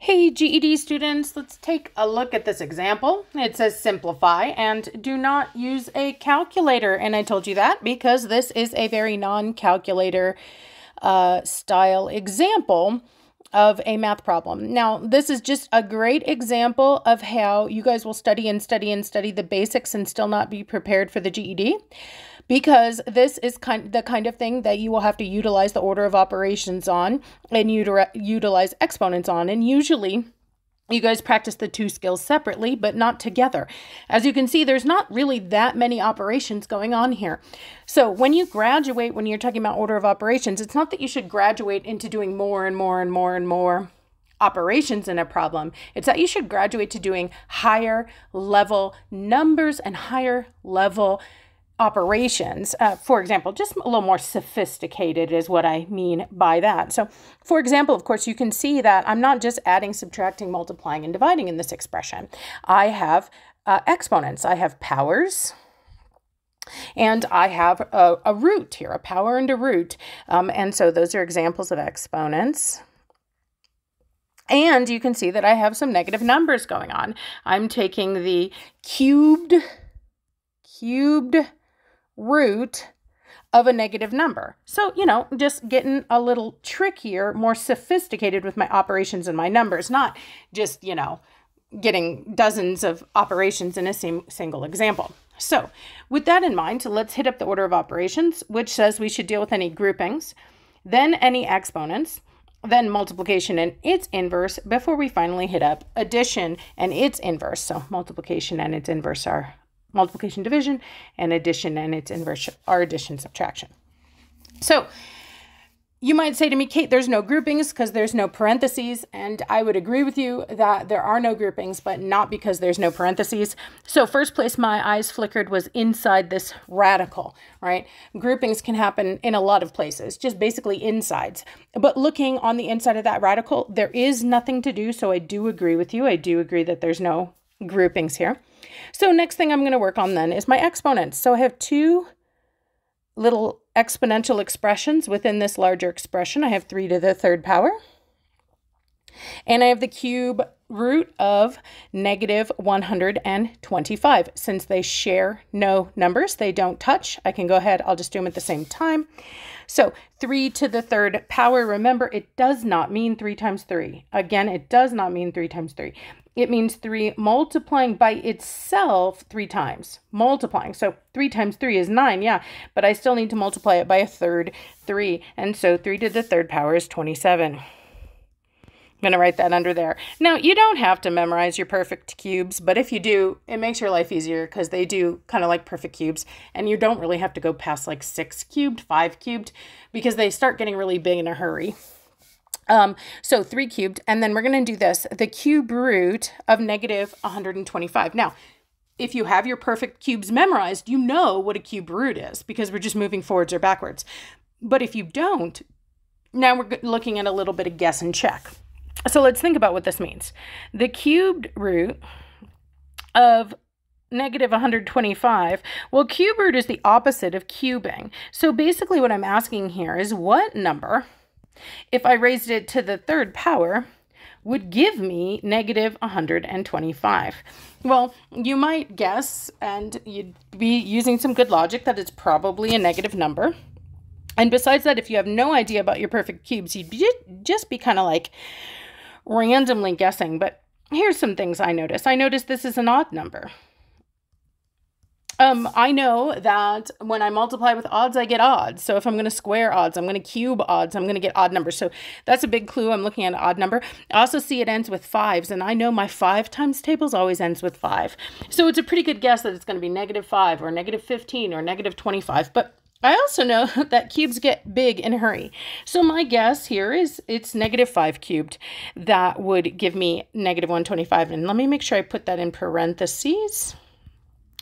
Hey GED students, let's take a look at this example. It says simplify and do not use a calculator. And I told you that because this is a very non-calculator uh, style example of a math problem. Now, this is just a great example of how you guys will study and study and study the basics and still not be prepared for the GED because this is kind the kind of thing that you will have to utilize the order of operations on and utilize exponents on and usually you guys practice the two skills separately, but not together. As you can see, there's not really that many operations going on here. So when you graduate, when you're talking about order of operations, it's not that you should graduate into doing more and more and more and more operations in a problem. It's that you should graduate to doing higher level numbers and higher level operations. Uh, for example, just a little more sophisticated is what I mean by that. So, for example, of course, you can see that I'm not just adding, subtracting, multiplying, and dividing in this expression. I have uh, exponents, I have powers. And I have a, a root here, a power and a root. Um, and so those are examples of exponents. And you can see that I have some negative numbers going on. I'm taking the cubed, cubed root of a negative number. So, you know, just getting a little trickier, more sophisticated with my operations and my numbers, not just, you know, getting dozens of operations in a same, single example. So, with that in mind, let's hit up the order of operations, which says we should deal with any groupings, then any exponents, then multiplication and its inverse before we finally hit up addition and its inverse. So, multiplication and its inverse are multiplication division and addition and its inverse are addition subtraction. So you might say to me, Kate, there's no groupings because there's no parentheses. And I would agree with you that there are no groupings, but not because there's no parentheses. So, first place my eyes flickered was inside this radical, right? Groupings can happen in a lot of places, just basically insides. But looking on the inside of that radical, there is nothing to do. So, I do agree with you. I do agree that there's no groupings here. So next thing I'm going to work on then is my exponents. So I have two little exponential expressions within this larger expression. I have 3 to the third power. And I have the cube root of negative 125. Since they share no numbers, they don't touch, I can go ahead, I'll just do them at the same time. So 3 to the third power, remember, it does not mean 3 times 3. Again, it does not mean 3 times 3. It means 3 multiplying by itself 3 times. Multiplying. So 3 times 3 is 9, yeah, but I still need to multiply it by a third 3. And so 3 to the third power is 27. I'm going to write that under there. Now, you don't have to memorize your perfect cubes, but if you do, it makes your life easier because they do kind of like perfect cubes. And you don't really have to go past like 6 cubed, 5 cubed, because they start getting really big in a hurry. Um, so 3 cubed, and then we're going to do this, the cube root of negative 125. Now, if you have your perfect cubes memorized, you know what a cube root is because we're just moving forwards or backwards. But if you don't, now we're looking at a little bit of guess and check. So let's think about what this means. The cubed root of negative 125, well, cube root is the opposite of cubing. So basically what I'm asking here is what number, if I raised it to the third power, would give me negative 125. Well, you might guess, and you'd be using some good logic, that it's probably a negative number. And besides that, if you have no idea about your perfect cubes, you'd just be kind of like, randomly guessing, but here's some things I noticed. I noticed this is an odd number. Um, I know that when I multiply with odds, I get odds. So if I'm going to square odds, I'm going to cube odds, I'm going to get odd numbers. So that's a big clue. I'm looking at an odd number. I also see it ends with fives, and I know my five times tables always ends with five. So it's a pretty good guess that it's going to be negative five or negative 15 or negative 25. But I also know that cubes get big in a hurry. So my guess here is it's negative 5 cubed. That would give me negative 125. And let me make sure I put that in parentheses.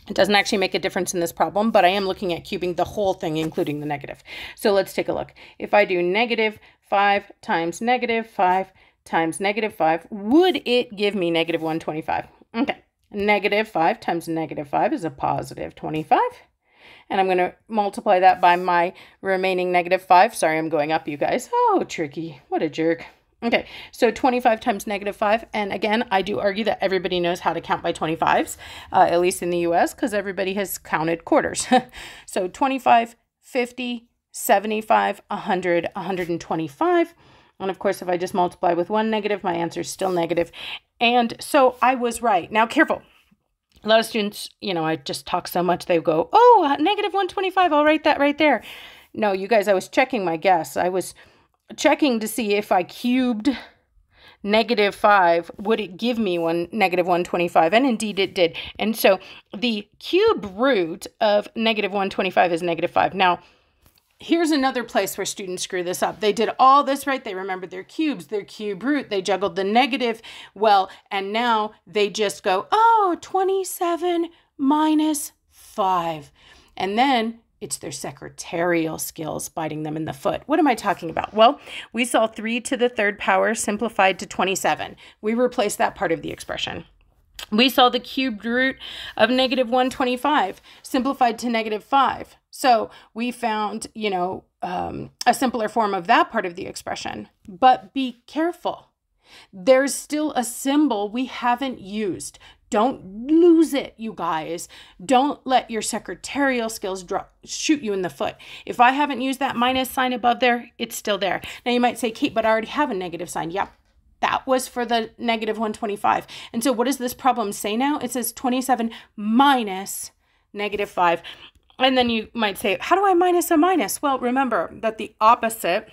It doesn't actually make a difference in this problem, but I am looking at cubing the whole thing, including the negative. So let's take a look. If I do negative 5 times negative 5 times negative 5, would it give me negative 125? Okay, negative 5 times negative 5 is a positive 25 and I'm going to multiply that by my remaining negative 5. Sorry, I'm going up, you guys. Oh, tricky. What a jerk. Okay, so 25 times negative 5. And again, I do argue that everybody knows how to count by 25s, uh, at least in the US, because everybody has counted quarters. so 25, 50, 75, 100, 125. And of course, if I just multiply with one negative, my answer is still negative. And so I was right. Now, careful. A lot of students, you know, I just talk so much, they go, oh, uh, negative 125, I'll write that right there. No, you guys, I was checking my guess. I was checking to see if I cubed negative 5, would it give me one negative 125? And indeed it did. And so the cube root of negative 125 is negative 5. Now, here's another place where students screw this up. They did all this right. They remembered their cubes, their cube root. They juggled the negative well, and now they just go, oh, 27 minus 5. And then it's their secretarial skills biting them in the foot. What am I talking about? Well, we saw 3 to the third power simplified to 27. We replaced that part of the expression. We saw the cubed root of negative 125 simplified to negative 5. So we found, you know, um, a simpler form of that part of the expression. But be careful. There's still a symbol we haven't used. Don't lose it, you guys. Don't let your secretarial skills drop, shoot you in the foot. If I haven't used that minus sign above there, it's still there. Now you might say, Kate, but I already have a negative sign. Yep, that was for the negative 125. And so what does this problem say now? It says 27 minus negative 5. And then you might say, how do I minus a minus? Well, remember that the opposite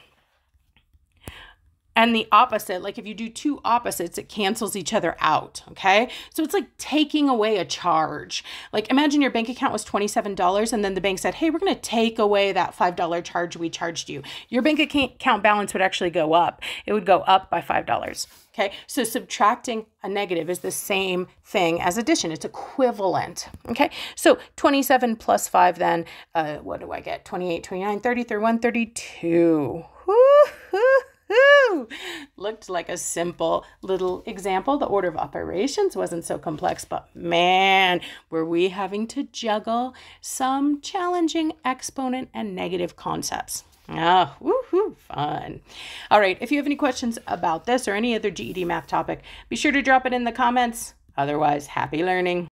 and the opposite, like if you do two opposites, it cancels each other out. Okay. So it's like taking away a charge. Like imagine your bank account was $27 and then the bank said, Hey, we're going to take away that $5 charge we charged you. Your bank account balance would actually go up. It would go up by $5. Okay, so subtracting a negative is the same thing as addition. It's equivalent. Okay, so 27 plus 5 then, uh, what do I get? 28, 29, 30, 31, 32. Looked like a simple little example. The order of operations wasn't so complex, but man, were we having to juggle some challenging exponent and negative concepts. Ah, woohoo, fun. All right, if you have any questions about this or any other GED math topic, be sure to drop it in the comments. Otherwise, happy learning.